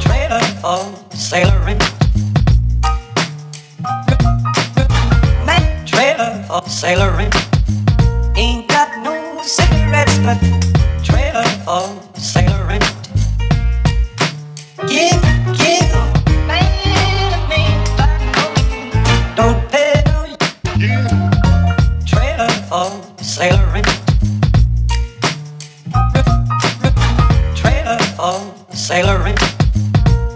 Trailer for sailoring. Man, trailer for sailoring. Ain't got no cigarettes, but trailer for sailoring. Sailoring.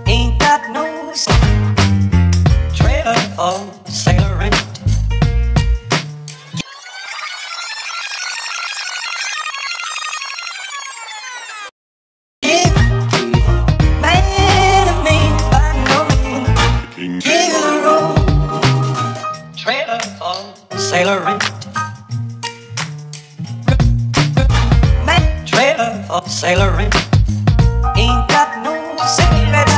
Ain't got no trailer by no man. Give the road. Trailer for sailoring. Man,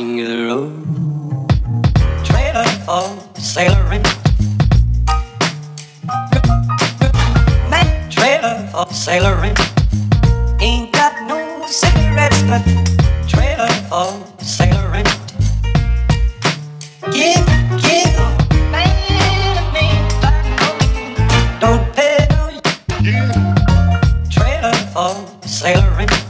King of the road. Trailer for sailoring. Man, trailer for sailoring. Ain't got no cigarettes, but trailer for sailoring. Give, give, man, me, don't pay no trailer for sailoring.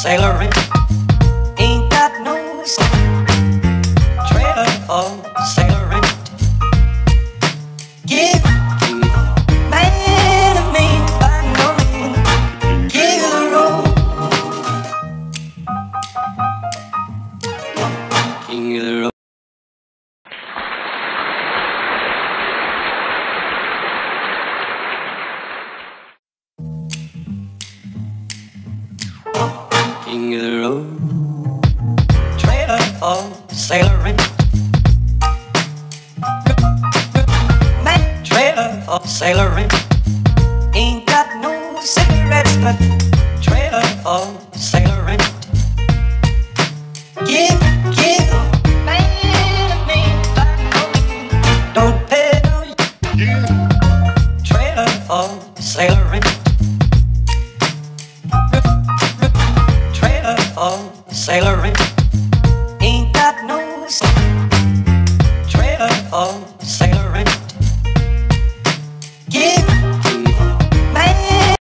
for sailoring. Ain't got no trailer for oh. Road. Trailer for sailoring. Man, trailer for sailoring. Ain't got no cigarettes, but trailer for for sailoring. Ain't got no trailer for sailoring. Give man.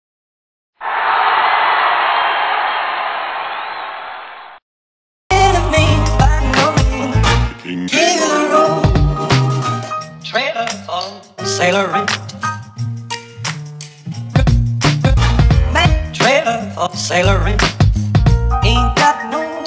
Me by no. Give the road. Trailer for sailoring. Man, trailer for sailoring. Ain't got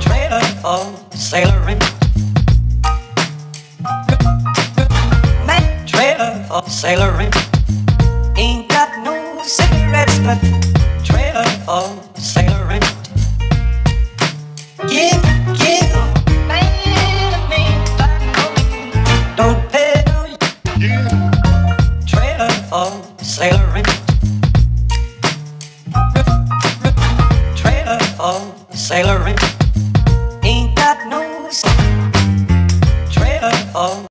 Trailer for sailoring. Man, trailer for sailoring. Ain't got no cigarettes, but trailer for give, man, yeah. Don't pay no yeah. trailer for sailoring. Sailoring. Ain't got no trailer for